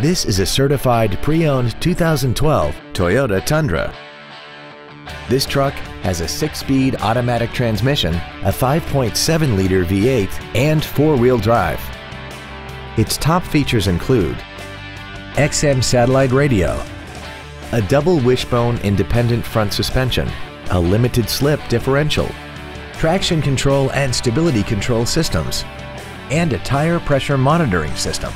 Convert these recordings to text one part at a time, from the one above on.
This is a certified pre-owned 2012 Toyota Tundra. This truck has a six-speed automatic transmission, a 5.7-liter V8, and four-wheel drive. Its top features include XM satellite radio, a double wishbone independent front suspension, a limited slip differential, traction control and stability control systems, and a tire pressure monitoring system.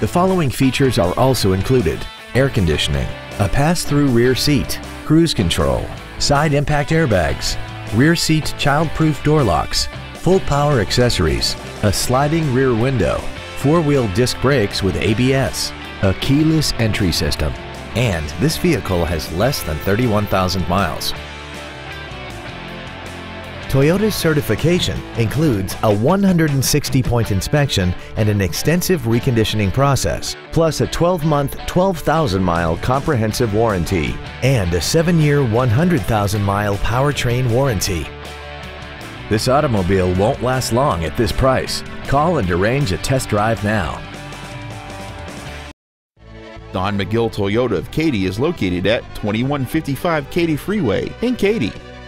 The following features are also included. Air conditioning, a pass-through rear seat, cruise control, side impact airbags, rear seat child-proof door locks, full power accessories, a sliding rear window, four-wheel disc brakes with ABS, a keyless entry system, and this vehicle has less than 31,000 miles. Toyota's certification includes a 160-point inspection and an extensive reconditioning process, plus a 12-month, 12,000-mile comprehensive warranty and a 7-year, 100,000-mile powertrain warranty. This automobile won't last long at this price. Call and arrange a test drive now. Don McGill Toyota of Katy is located at 2155 Katy Freeway in Katy.